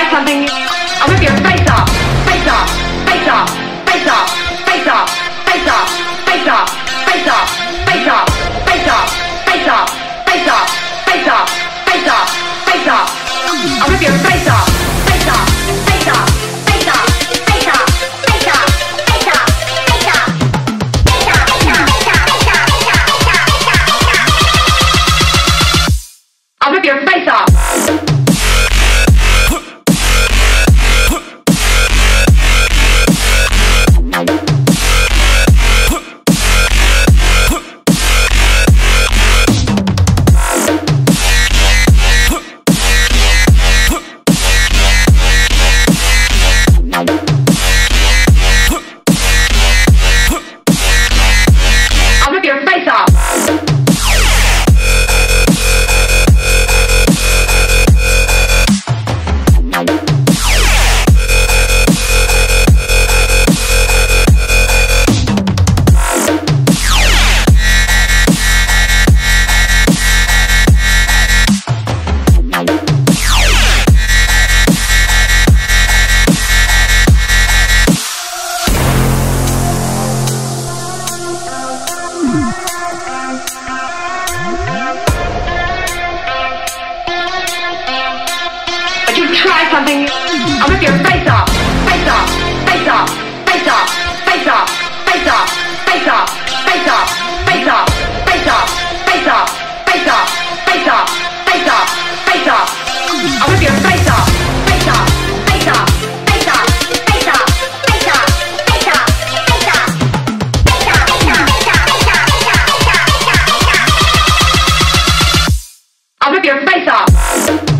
buy something, I'll rip your face off. Face off. Face off. Face off. Face off. Face off. Face off. Face off. Face off. Face off. Face off. Face off. Face off. Face off. Face off. I'll rip your face off. Face off. Face off. Face off. Face off. Face off. Face off. Face off. I'll rip your face off! But you try something, I'll rip your face off! Face off! Off.